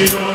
you.